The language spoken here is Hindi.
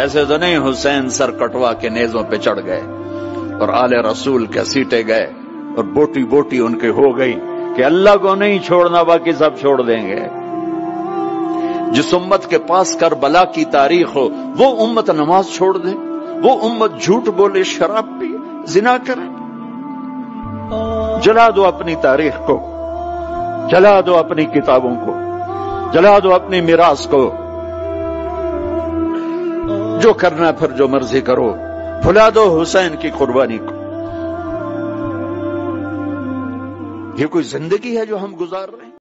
ऐसे तो नहीं, हुसैन सर कटवा के नेजों पे चढ़ गए और आले रसूल के सीटे गए और बोटी बोटी उनके हो गई कि अल्लाह को नहीं छोड़ना, बाकी सब छोड़ देंगे। जिस उम्मत के पास कर बला की तारीख हो, वो उम्मत नमाज़ छोड़ दे, वो उम्मत झूठ बोले, शराब पी, जिना करे। जला दो अपनी तारीख को, जला दो अपनी किताबों को, जला दो अपनी मिरास को। जो करना फिर जो मर्ज़ी करो। भुला दो हुसैन की कुर्बानी को। ये कोई ज़िंदगी है जो हम गुजार रहे हैं?